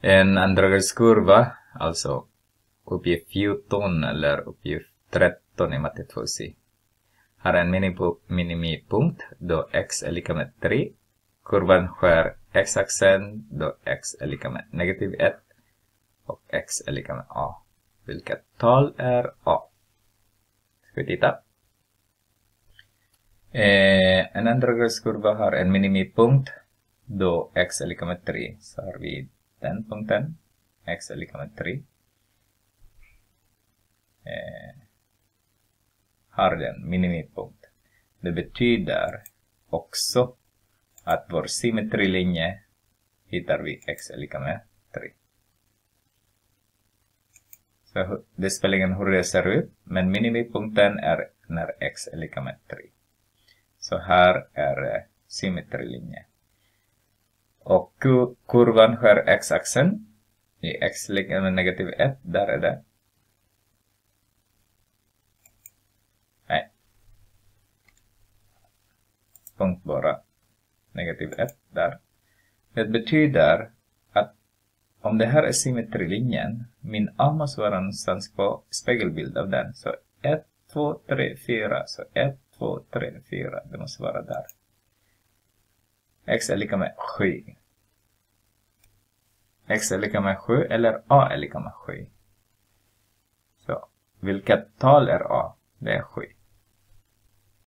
En andragradskurva, alltså uppgift 14 eller uppgift 13 i matte 2C, har en minimipunkt då x är lika med 3. Kurvan skär x-axeln då x är lika med negativ 1 och x är lika med a. Vilket tal är a? Ska vi titta? Eh, en andragradskurva har en minimipunkt då x är lika med 3. Så har vi den punkten. x är lika med 3. Eh, har den minimipunkt. Det betyder också att vår symmetrilinje hittar vi x är lika med 3. Så det spelar ingen hur det ser ut, men minimipunkten är när x är lika med 3. Så här är eh, symmetrilinjen. Och kurvan skär x-axeln. I x lika med negativ 1, där är det. Nej. Punkt bara. Negativ 1, där. Det betyder att om det här är symmetrilinjen, min A måste vara någonstans på spegelbild av den. Så 1, 2, 3, 4. Så 1, 2, 3, 4. Det måste vara där. X är lika med 7. X är lika med 7 eller A är lika med 7. Så, vilket tal är A? Det är 7.